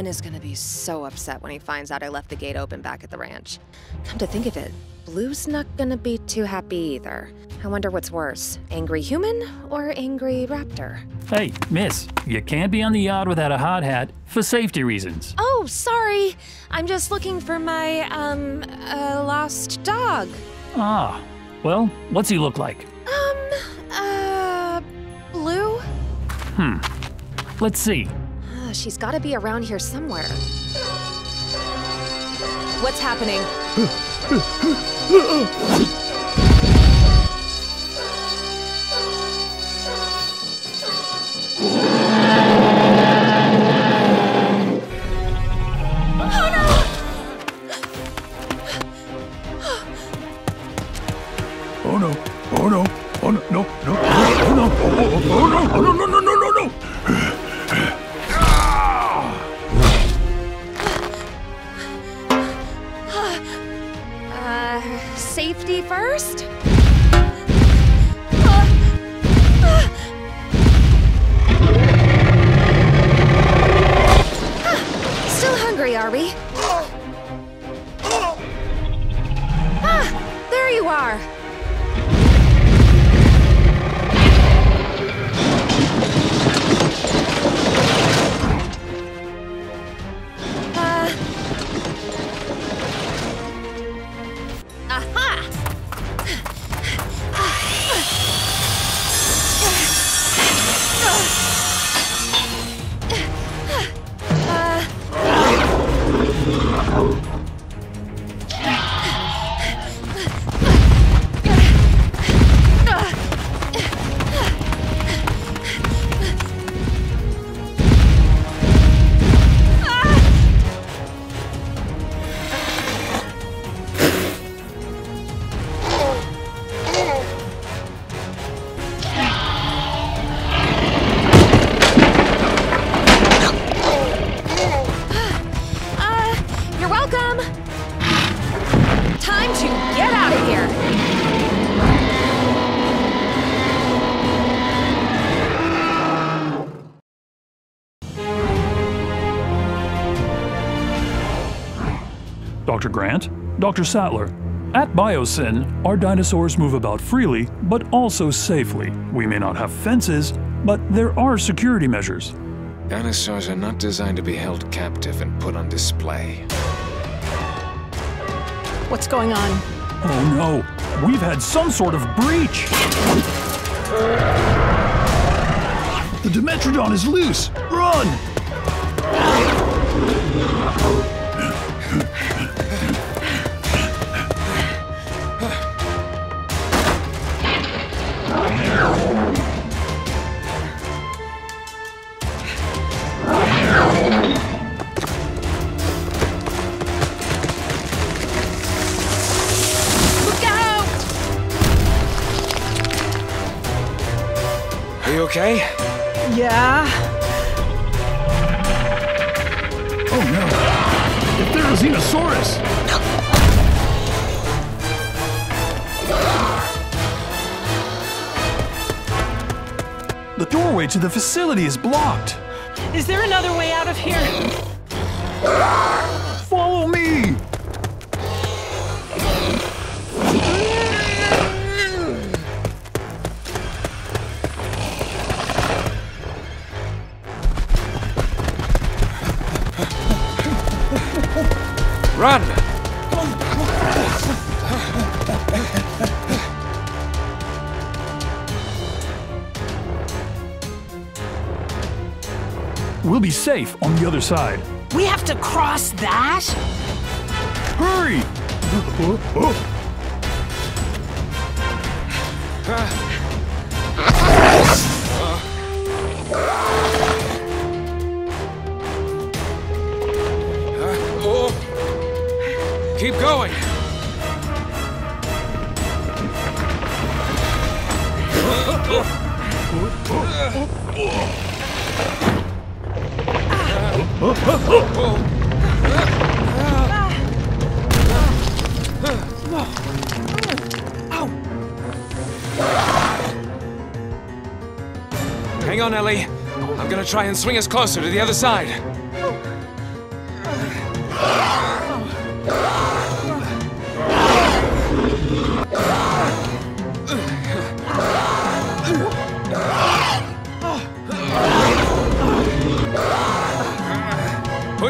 Owen is gonna be so upset when he finds out I left the gate open back at the ranch. Come to think of it, Blue's not gonna be too happy either. I wonder what's worse, angry human or angry raptor? Hey, miss, you can't be on the yacht without a hot hat for safety reasons. Oh, sorry. I'm just looking for my, um, uh, lost dog. Ah, well, what's he look like? Um, uh, Blue? Hmm. Let's see. Uh, she's gotta be around here somewhere. What's happening? Oh no. Oh no. Oh no. No. No. Oh no. Oh, oh, oh no. Oh no. No. No. No. No. No. Dr. Grant, Dr. Sattler. At Biosyn, our dinosaurs move about freely, but also safely. We may not have fences, but there are security measures. Dinosaurs are not designed to be held captive and put on display. What's going on? Oh no, we've had some sort of breach! The Dimetrodon is loose. Run. The doorway to the facility is blocked! Is there another way out of here? Follow me. Run! We'll be safe on the other side. We have to cross that? Hurry! Oh. Keep going! Hang on, Ellie. I'm gonna try and swing us closer to the other side.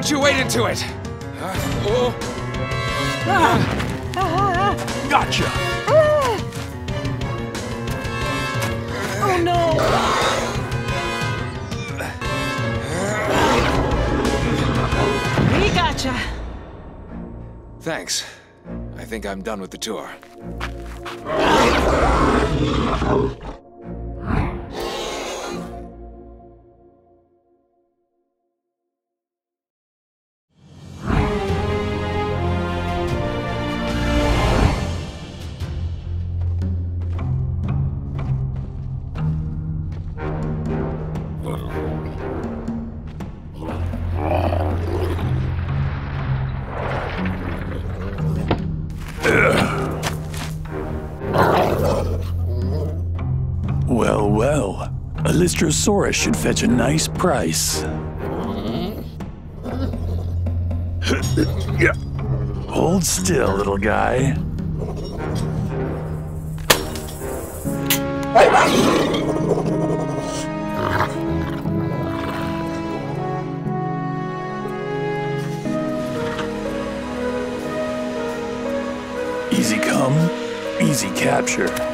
To it. Uh, oh, Gotcha! Oh no! We gotcha. thanks. I think I'm done with the tour. Lystrosaurus should fetch a nice price. Yeah. Hold still, little guy. Easy come, easy capture.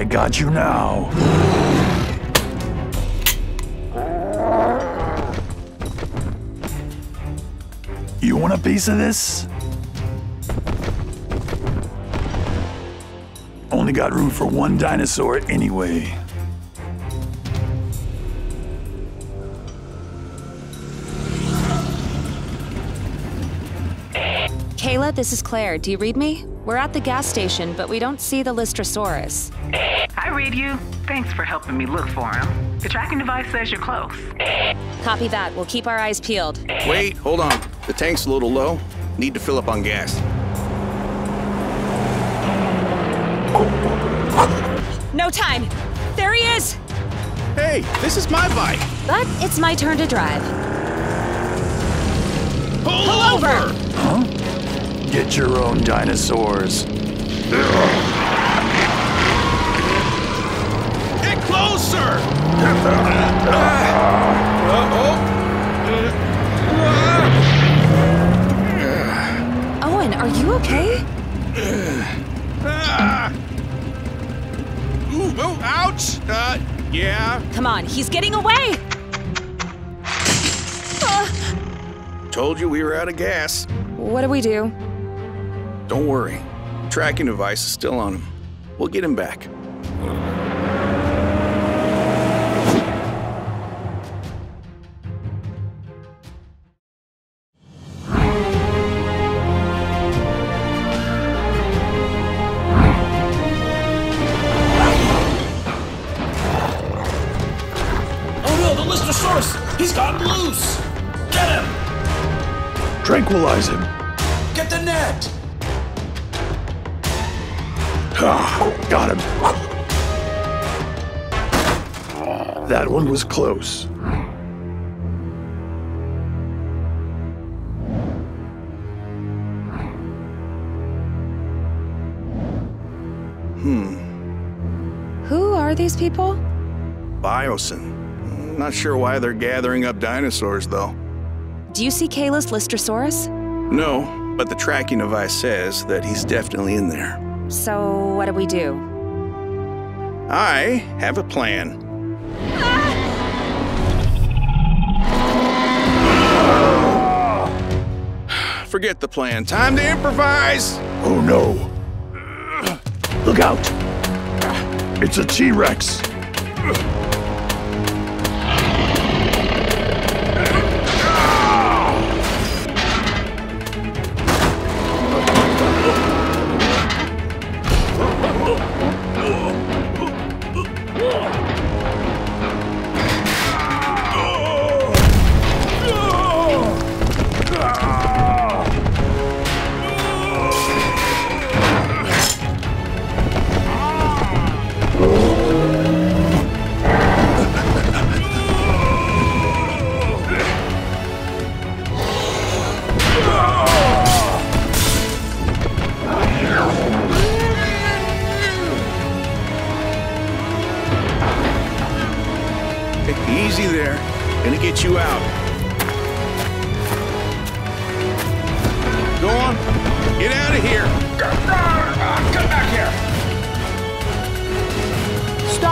I got you now. You want a piece of this? Only got room for one dinosaur anyway. This is Claire. Do you read me? We're at the gas station, but we don't see the Lystrosaurus. I read you. Thanks for helping me look for him. The tracking device says you're close. Copy that. We'll keep our eyes peeled. Wait, hold on. The tank's a little low. Need to fill up on gas. No time! There he is! Hey, this is my bike. But it's my turn to drive. Pull, over! Get your own dinosaurs. Get closer! Owen, are you okay? Ooh, oh, ouch! Uh, yeah. Come on, he's getting away! Told you we were out of gas. What do we do? Don't worry. Tracking device is still on him. We'll get him back. One was close. Hmm. Who are these people? Biosyn. Not sure why they're gathering up dinosaurs, though. Do you see Kayla's Lystrosaurus? No, but the tracking device says that he's definitely in there. So, what do we do? I have a plan. Forget the plan. Time to improvise! Oh no. Look out. It's a T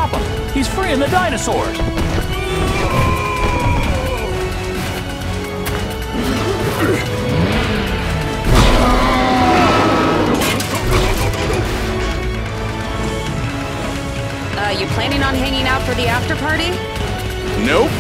Stop him! He's freeing the dinosaurs! Uh, you planning on hanging out for the after party? Nope.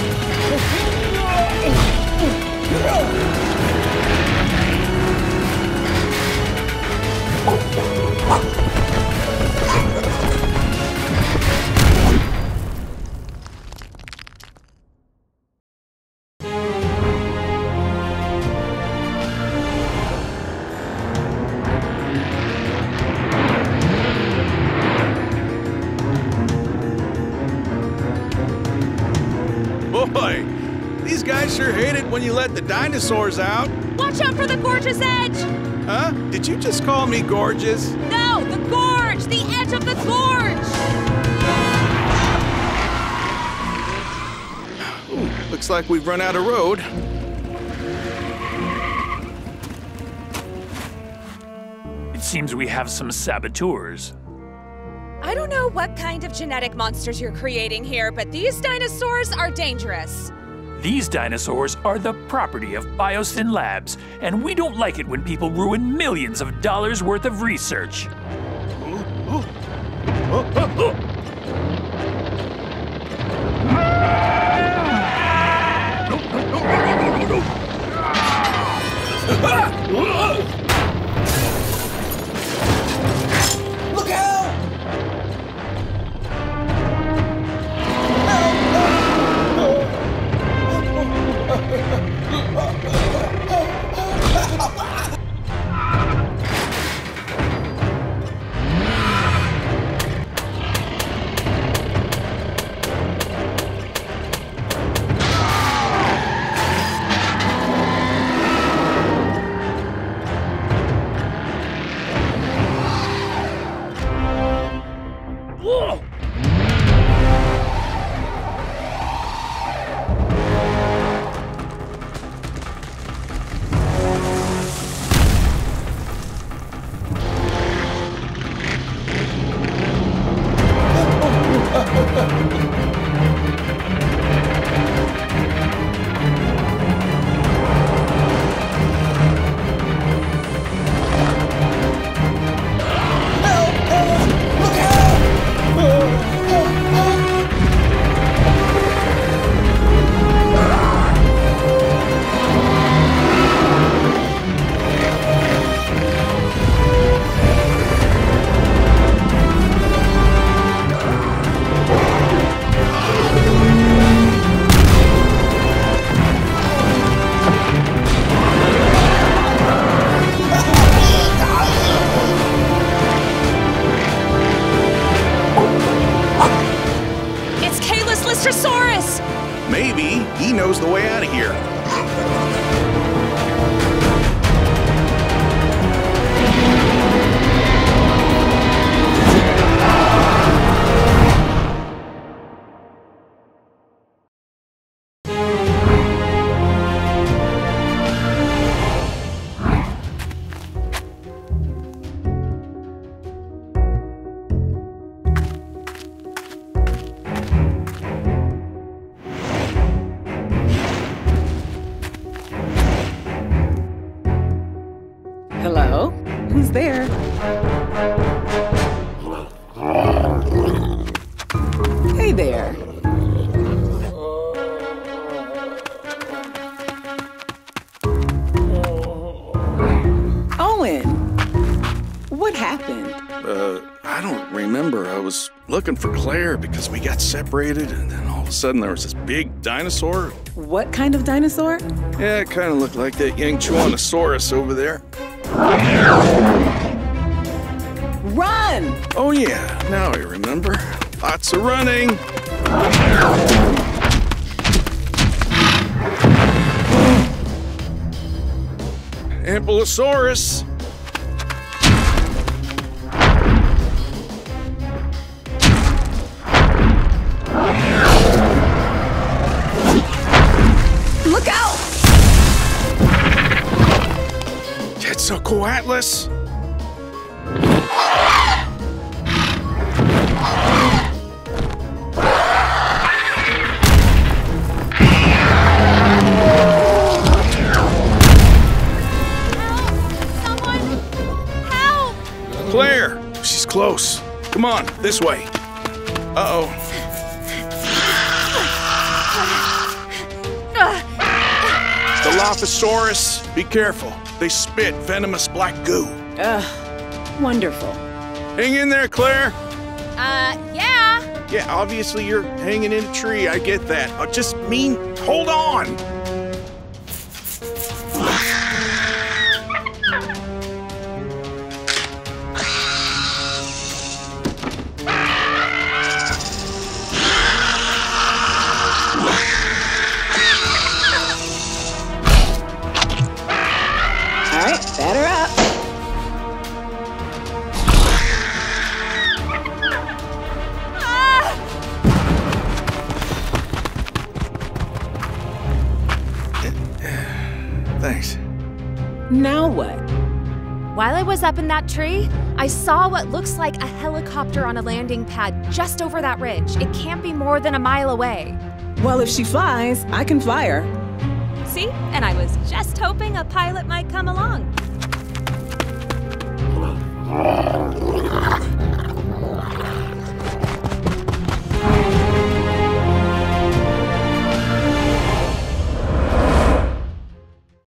When you let the dinosaurs out. Watch out for the gorge's edge! Huh? Did you just call me gorgeous? No, the gorge! The edge of the gorge! Looks like we've run out of road. It seems we have some saboteurs. I don't know what kind of genetic monsters you're creating here, but these dinosaurs are dangerous. These dinosaurs are the property of Biosyn Labs, and we don't like it when people ruin millions of dollars worth of research. Maybe he knows the way out of here. Hello? Who's there? Hey there. Owen, what happened? Uh, I don't remember. I was looking for Claire because we got separated, and then all of a sudden there was this big dinosaur. What kind of dinosaur? Yeah, it kind of looked like that Yangchuanosaurus over there. Run! Oh, yeah, now I remember. Lots of running. Ampelosaurus. Uncle Atlas? Someone help! Claire! She's close. Come on, this way. Uh oh. Dilophosaurus, be careful. They spit venomous black goo. Ugh, wonderful. Hang in there, Claire. Uh, yeah. Yeah, obviously you're hanging in a tree. I get that. I just mean, hold on. Thanks. Now what? While I was up in that tree, I saw what looks like a helicopter on a landing pad just over that ridge. It can't be more than a mile away. Well, if she flies, I can fly her. See? And I was just hoping a pilot might come along.